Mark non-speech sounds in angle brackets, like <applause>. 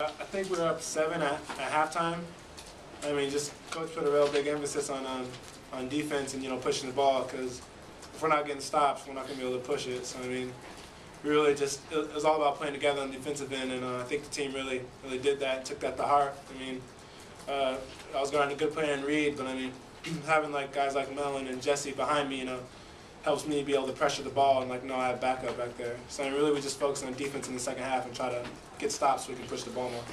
I think we were up seven at, at halftime. I mean, just coach put a real big emphasis on um, on defense and you know pushing the ball because if we're not getting stops, we're not going to be able to push it. So I mean, we really just it was all about playing together on the defensive end, and uh, I think the team really really did that, took that to heart. I mean, uh, I was going to good player and read, but I mean, <clears throat> having like guys like Mellon and Jesse behind me, you know, helps me be able to pressure the ball and like know I have backup back there. So I mean, really we just focus on defense in the second half and try to get stops so we can push the ball more.